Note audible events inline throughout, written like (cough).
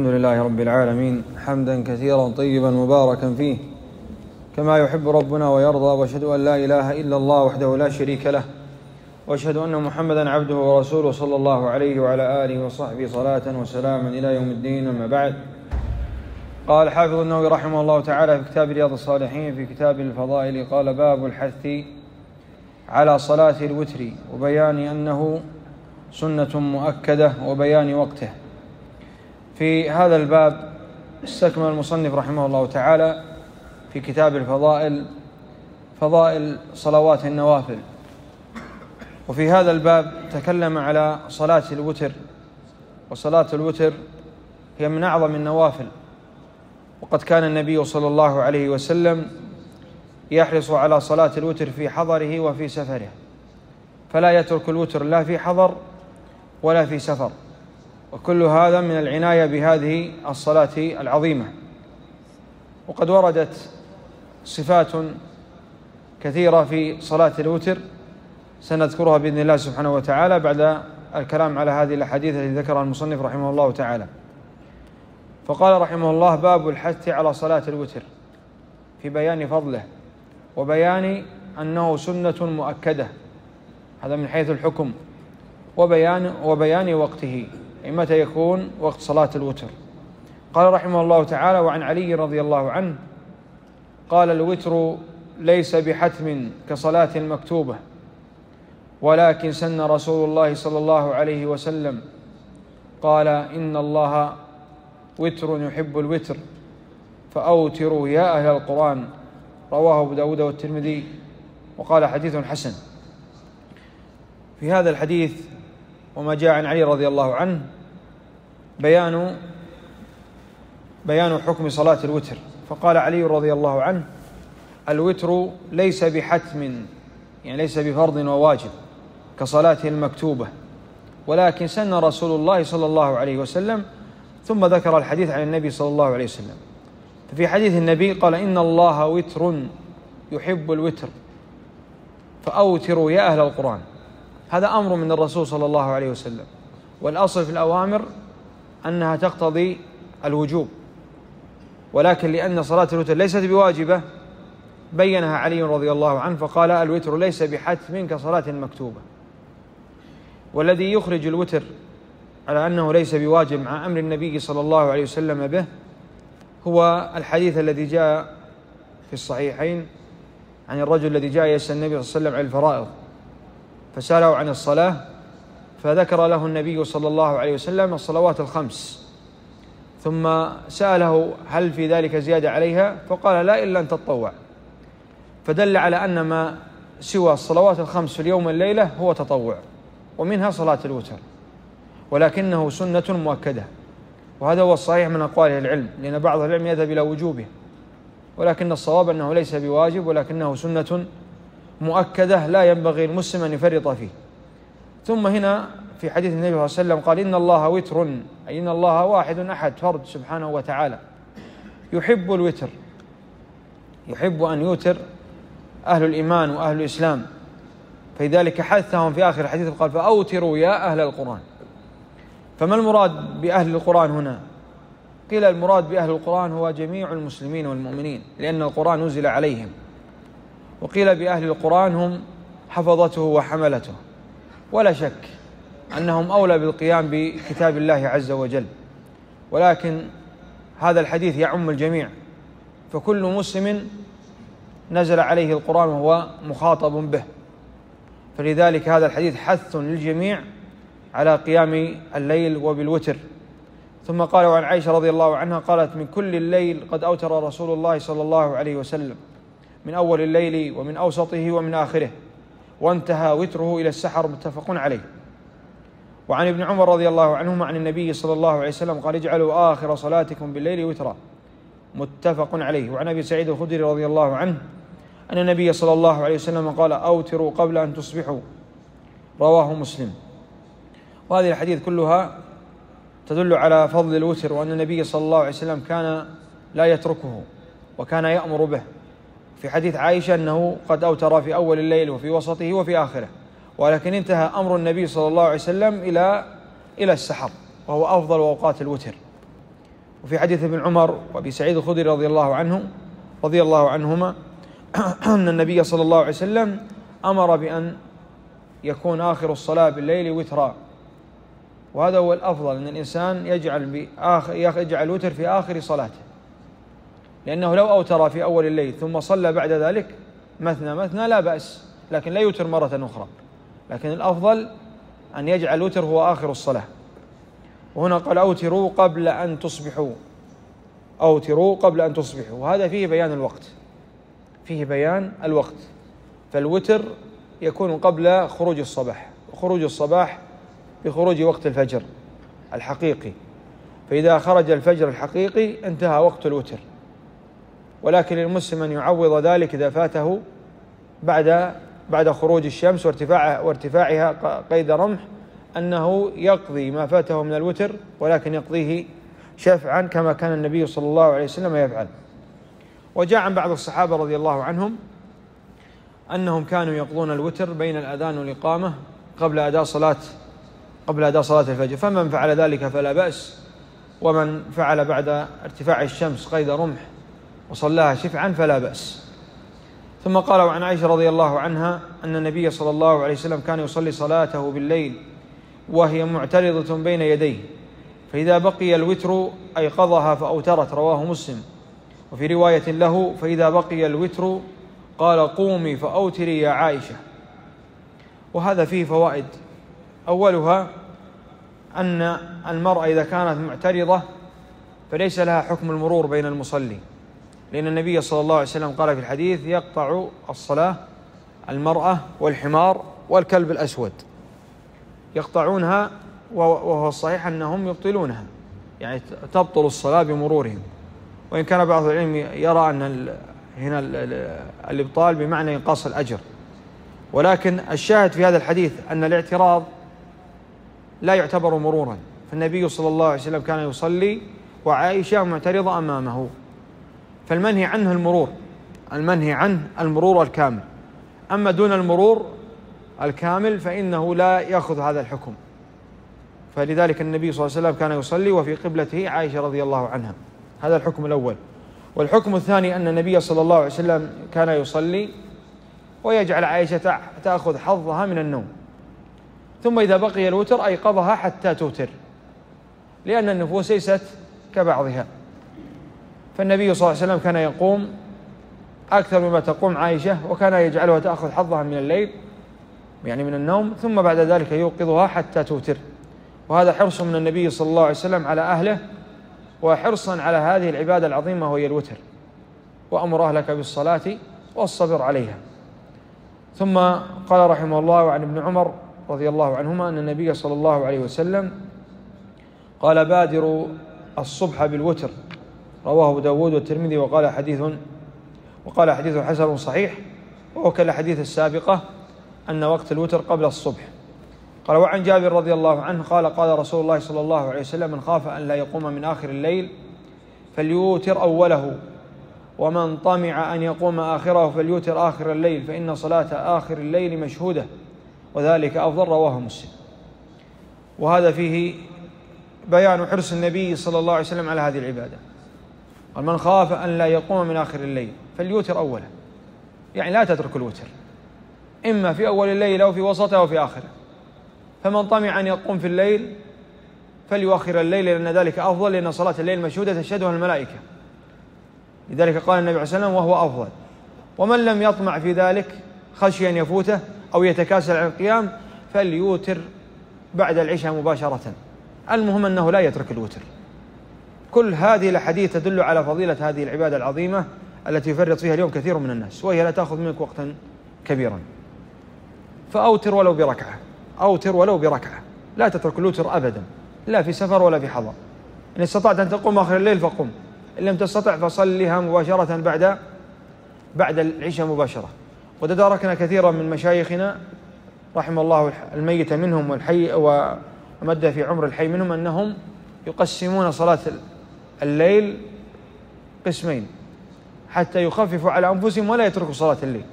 الحمد لله رب العالمين حمدا كثيرا طيبا مباركا فيه. كما يحب ربنا ويرضى وأشهد أن لا إله إلا الله وحده لا شريك له. وأشهد أن محمدا عبده ورسوله صلى الله عليه وعلى آله وصحبه صلاة وسلاما إلى يوم الدين أما بعد. قال حافظ النووي رحمه الله تعالى في كتاب رياض الصالحين في كتاب الفضائل قال باب الحث على صلاة الوتر وبيان أنه سنة مؤكدة وبيان وقته. في هذا الباب استكمل المصنف رحمه الله تعالى في كتاب الفضائل فضائل صلوات النوافل. وفي هذا الباب تكلم على صلاة الوتر وصلاة الوتر هي من أعظم النوافل. وقد كان النبي صلى الله عليه وسلم يحرص على صلاة الوتر في حضره وفي سفره. فلا يترك الوتر لا في حضر ولا في سفر. وكل هذا من العناية بهذه الصلاة العظيمة. وقد وردت صفات كثيرة في صلاة الوتر سنذكرها بإذن الله سبحانه وتعالى بعد الكلام على هذه الأحاديث التي ذكرها المصنف رحمه الله تعالى. فقال رحمه الله باب الحث على صلاة الوتر في بيان فضله وبيان أنه سنة مؤكدة. هذا من حيث الحكم. وبيان وبيان وقته. متى يكون وقت صلاة الوتر. قال رحمه الله تعالى وعن علي رضي الله عنه قال الوتر ليس بحتم كصلاة المكتوبة ولكن سن رسول الله صلى الله عليه وسلم. قال إن الله وتر يحب الوتر فأوتروا يا أهل القرآن رواه أبو داود والترمذي وقال حديث حسن في هذا الحديث وما جاء عن علي رضي الله عنه بيان بيان حكم صلاة الوتر. فقال علي رضي الله عنه الوتر ليس بحتم يعني ليس بفرض وواجب كصلاة المكتوبة. ولكن سن رسول الله صلى الله عليه وسلم ثم ذكر الحديث عن النبي صلى الله عليه وسلم. ففي حديث النبي قال إن الله وتر يحب الوتر فأوتروا يا أهل القرآن. هذا أمر من الرسول صلى الله عليه وسلم. والأصل في الأوامر أنها تقتضي الوجوب. ولكن لأن صلاة الوتر ليست بواجبة بينها علي رضي الله عنه فقال الوتر ليس بحتم كصلاة المكتوبة والذي يخرج الوتر على أنه ليس بواجب مع أمر النبي صلى الله عليه وسلم به هو الحديث الذي جاء في الصحيحين عن الرجل الذي جاء يسأل النبي صلى الله عليه وسلم عن الفرائض فسأله عن الصلاة فذكر له النبي صلى الله عليه وسلم الصلوات الخمس. ثم سأله هل في ذلك زيادة عليها فقال لا إلا أن تتطوع فدل على أن ما سوى الصلوات الخمس في اليوم والليلة هو تطوع ومنها صلاة الوتر ولكنه سنة مؤكدة. وهذا هو الصحيح من أقوال العلم لأن بعض العلم يذهب إلى وجوبه. ولكن الصواب أنه ليس بواجب ولكنه سنة مؤكدة لا ينبغي المسلم أن يفرط فيه. ثم هنا في حديث النبي صلى الله عليه وسلم قال إن الله وتر أي إن الله واحد أحد فرد سبحانه وتعالى. يحب الوتر. يحب أن يوتر أهل الإيمان وأهل الإسلام. فلذلك حثهم في آخر الحديث قال فأوتروا يا أهل القرآن. فما المراد بأهل القرآن هنا؟ قيل المراد بأهل القرآن هو جميع المسلمين والمؤمنين لأن القرآن نزل عليهم. وقيل بأهل القرآن هم حفظته وحملته. ولا شك أنهم أولى بالقيام بكتاب الله عز وجل. ولكن هذا الحديث يعم الجميع. فكل مسلم نزل عليه القرآن وهو مخاطب به. فلذلك هذا الحديث حث للجميع على قيام الليل وبالوتر. ثم قال عن عائشة رضي الله عنها قالت من كل الليل قد أوتر رسول الله صلى الله عليه وسلم. من أول الليل ومن أوسطه ومن آخره. وانتهى وتره إلى السحر متفق عليه. وعن ابن عمر رضي الله عنهما عن النبي صلى الله عليه وسلم قال اجعلوا آخر صلاتكم بالليل وترا. متفق عليه. وعن أبي سعيد الخدري رضي الله عنه أن النبي صلى الله عليه وسلم قال أوتروا قبل أن تصبحوا. رواه مسلم. وهذه الحديث كلها تدل على فضل الوتر وأن النبي صلى الله عليه وسلم كان لا يتركه وكان يأمر به. في حديث عائشة أنه قد أوتر في أول الليل وفي وسطه وفي آخره. ولكن انتهى أمر النبي صلى الله عليه وسلم إلى إلى السحر وهو أفضل أوقات الوتر. وفي حديث ابن عمر وأبي سعيد الخدري رضي الله عنه رضي الله عنهما (clears throat) أن النبي صلى الله عليه وسلم أمر بأن يكون آخر الصلاة بالليل وترا. وهذا هو الأفضل أن الإنسان يجعل بآخر يجعل الوتر في آخر صلاته. لأنه لو أوتر في أول الليل ثم صلى بعد ذلك مثنى مثنى لا بأس لكن لا يوتر مرة أخرى. لكن الأفضل أن يجعل الوتر هو آخر الصلاة. وهنا قال أوتروا قبل أن تصبحوا. أوتروا قبل أن تصبحوا. وهذا فيه بيان الوقت. فيه بيان الوقت. فالوتر يكون قبل خروج الصباح. وخروج الصباح بخروج وقت الفجر الحقيقي. فإذا خرج الفجر الحقيقي انتهى وقت الوتر. ولكن للمسلم أن يعوض ذلك إذا فاته بعد بعد خروج الشمس وارتفاعها وارتفاعها قيد رمح أنه يقضي ما فاته من الوتر ولكن يقضيه شفعا كما كان النبي صلى الله عليه وسلم يفعل. وجاء عن بعض الصحابة رضي الله عنهم أنهم كانوا يقضون الوتر بين الأذان والإقامة قبل أداء صلاة قبل أداء صلاة الفجر. فمن فعل ذلك فلا بأس ومن فعل بعد ارتفاع الشمس قيد رمح وصلاها شفعا فلا بأس. ثم قال عن عائشة رضي الله عنها أن النبي صلى الله عليه وسلم كان يصلي صلاته بالليل وهي معترضة بين يديه فإذا بقي الوتر أيقظها فأوترت رواه مسلم. وفي رواية له فإذا بقي الوتر قال قومي فأوتري يا عائشة. وهذا فيه فوائد. أولها أن المرأة إذا كانت معترضة فليس لها حكم المرور بين المصلي. لأن النبي صلى الله عليه وسلم قال في الحديث يقطع الصلاة المرأة والحمار والكلب الأسود. يقطعونها وهو الصحيح أنهم يبطلونها. يعني تبطل الصلاة بمرورهم. وإن كان بعض العلم يرى أن هنا الإبطال بمعنى إنقاص الأجر. ولكن الشاهد في هذا الحديث أن الاعتراض لا يعتبر مرورا. فالنبي صلى الله عليه وسلم كان يصلي وعائشة معترضة أمامه. فالمنهي عنه المرور المنهي عنه المرور الكامل. أما دون المرور الكامل فإنه لا يأخذ هذا الحكم. فلذلك النبي صلى الله عليه وسلم كان يصلي وفي قبلته عائشة رضي الله عنها. هذا الحكم الأول. والحكم الثاني أن النبي صلى الله عليه وسلم كان يصلي ويجعل عائشة تأخذ حظها من النوم. ثم إذا بقي الوتر أيقظها حتى توتر لأن النفوس ليست كبعضها. فالنبي صلى الله عليه وسلم كان يقوم أكثر مما تقوم عائشة وكان يجعلها تأخذ حظها من الليل يعني من النوم ثم بعد ذلك يوقظها حتى توتر. وهذا حرص من النبي صلى الله عليه وسلم على أهله وحرصا على هذه العبادة العظيمة وهي الوتر. وأمر أهلك بالصلاة والصبر عليها. ثم قال رحمه الله عن ابن عمر رضي الله عنهما أن النبي صلى الله عليه وسلم قال بادروا الصبح بالوتر. رواه أبو داود والترمذي وقال حديث وقال حديث حسن صحيح وهو كالحديث السابقة أن وقت الوتر قبل الصبح. قال وعن جابر رضي الله عنه قال قال رسول الله صلى الله عليه وسلم من خاف أن لا يقوم من آخر الليل فليوتر أوله ومن طمع أن يقوم آخره فليوتر آخر الليل فإن صلاة آخر الليل مشهودة وذلك أفضل رواه مسلم. وهذا فيه بيان حرص النبي صلى الله عليه وسلم على هذه العبادة. من خاف أن لا يقوم من آخر الليل فليوتر أوله يعني لا تترك الوتر. إما في أول الليل أو في وسطه أو في آخره. فمن طمع أن يقوم في الليل فليؤخر الليل لأن ذلك أفضل لأن صلاة الليل مشهودة تشهدها الملائكة. لذلك قال النبي عليه والسلام وهو أفضل. ومن لم يطمع في ذلك خشي أن يفوته أو يتكاسل عن القيام فليوتر بعد العشاء مباشرة. المهم أنه لا يترك الوتر. كل هذه الأحاديث تدل على فضيلة هذه العبادة العظيمة التي يفرط فيها اليوم كثير من الناس وهي لا تأخذ منك وقتا كبيرا. فأوتر ولو بركعة أوتر ولو بركعة. لا تترك الوتر أبدا لا في سفر ولا في حضر. إن استطعت أن تقوم آخر الليل فقم إن لم تستطع فصلها مباشرة بعد بعد العشاء مباشرة. وتداركنا كثيرا من مشايخنا رحم الله الميت منهم والحي ومد في عمر الحي منهم أنهم يقسمون صلاة الليل قسمين حتى يخففوا على أنفسهم ولا يتركوا صلاة الليل.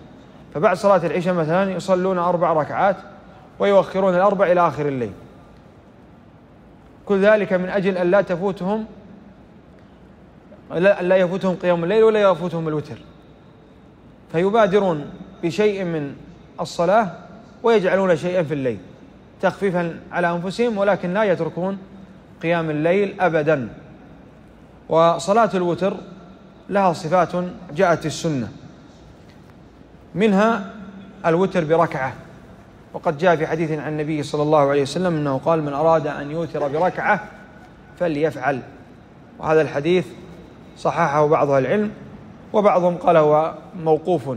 فبعد صلاة العشاء مثلا يصلون أربع ركعات ويؤخرون الأربع إلى آخر الليل. كل ذلك من أجل أن لا تفوتهم لا يفوتهم قيام الليل ولا يفوتهم الوتر. فيبادرون بشيء من الصلاة ويجعلون شيئا في الليل تخفيفا على أنفسهم ولكن لا يتركون قيام الليل أبدا. وصلاة الوتر لها صفات جاءت السنة. منها الوتر بركعة. وقد جاء في حديث عن النبي صلى الله عليه وسلم أنه قال من أراد أن يوتر بركعة فليفعل. وهذا الحديث صححه بعض العلم وبعضهم قال هو موقوف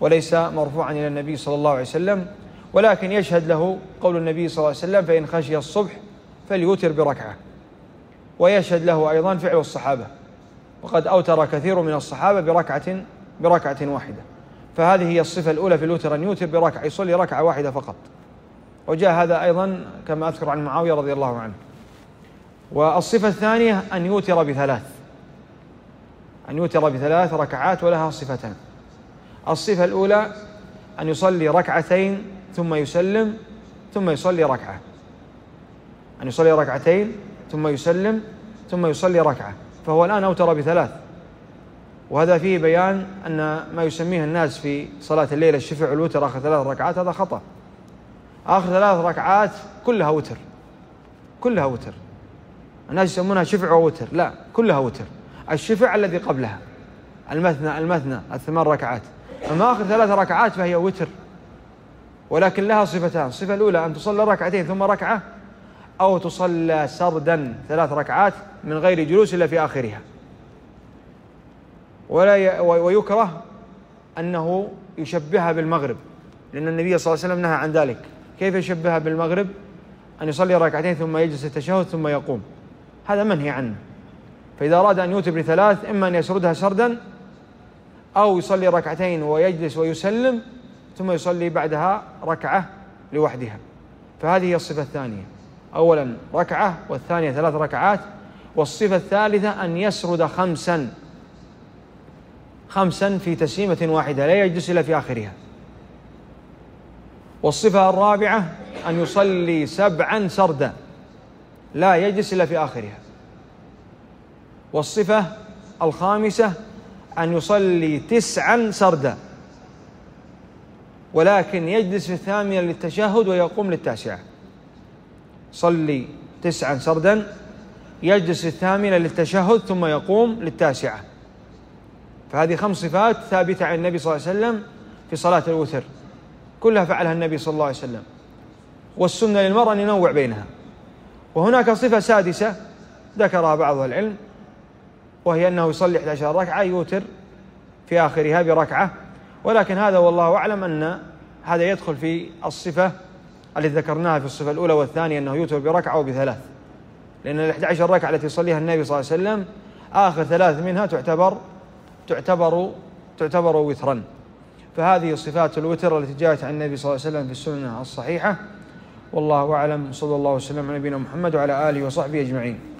وليس مرفوعا إلى النبي صلى الله عليه وسلم. ولكن يشهد له قول النبي صلى الله عليه وسلم فإن خشي الصبح فليوتر بركعة. ويشهد له أيضا فعل الصحابة. وقد أوتر كثير من الصحابة بركعة بركعة واحدة. فهذه هي الصفة الأولى في الوتر أن يوتر بركعة يصلي ركعة واحدة فقط. وجاء هذا أيضا كما أذكر عن معاوية رضي الله عنه. والصفة الثانية أن يوتر بثلاث. أن يوتر بثلاث ركعات ولها صفتان. الصفة الأولى أن يصلي ركعتين ثم يسلم ثم يصلي ركعة. أن يصلي ركعتين ثم يسلم ثم يصلي ركعة فهو الآن أوتر بثلاث. وهذا فيه بيان أن ما يسميه الناس في صلاة الليل الشفع والوتر آخر ثلاث ركعات هذا خطأ. آخر ثلاث ركعات كلها وتر كلها وتر. الناس يسمونها شفع ووتر لا كلها وتر. الشفع الذي قبلها المثنى المثنى الثمان ركعات. أما آخر ثلاث ركعات فهي وتر ولكن لها صفتان. الصفة الأولى أن تصلى ركعتين ثم ركعة أو تصلى سردا ثلاث ركعات من غير جلوس إلا في آخرها. ولا ويكره أنه يشبهها بالمغرب لأن النبي صلى الله عليه وسلم نهى عن ذلك. كيف يشبهها بالمغرب؟ أن يصلي ركعتين ثم يجلس التشهد ثم يقوم. هذا منهي عنه. فإذا أراد أن يوتر بثلاث إما أن يسردها سردا أو يصلي ركعتين ويجلس ويسلم ثم يصلي بعدها ركعة لوحدها. فهذه هي الصفة الثانية. أولا ركعة والثانية ثلاث ركعات والصفة الثالثة أن يسرد خمسا. خمسا في تسليمة واحدة لا يجلس إلا في آخرها. والصفة الرابعة أن يصلي سبعا سردا لا يجلس إلا في آخرها. والصفة الخامسة أن يصلي تسعا سردا ولكن يجلس في الثامنة للتشهد ويقوم للتاسعة. صلي تسعا سردا يجلس الثامنة للتشهد ثم يقوم للتاسعة. فهذه خمس صفات ثابتة عن النبي صلى الله عليه وسلم في صلاة الوتر. كلها فعلها النبي صلى الله عليه وسلم. والسنة للمرأة أن ينوع بينها. وهناك صفة سادسة ذكرها بعض العلم وهي أنه يصلي 11 ركعة يوتر في آخرها بركعة. ولكن هذا والله أعلم أن هذا يدخل في الصفة التي ذكرناها في الصفة الأولى والثانية أنه يوتر بركعة وبثلاث لأن ال 11 ركعة التي يصليها النبي صلى الله عليه وسلم آخر ثلاث منها تعتبر تعتبر تعتبر وترا. فهذه صفات الوتر التي جاءت عن النبي صلى الله عليه وسلم في السنة الصحيحة. والله أعلم. صلى الله وسلم على نبينا محمد وعلى آله وصحبه أجمعين.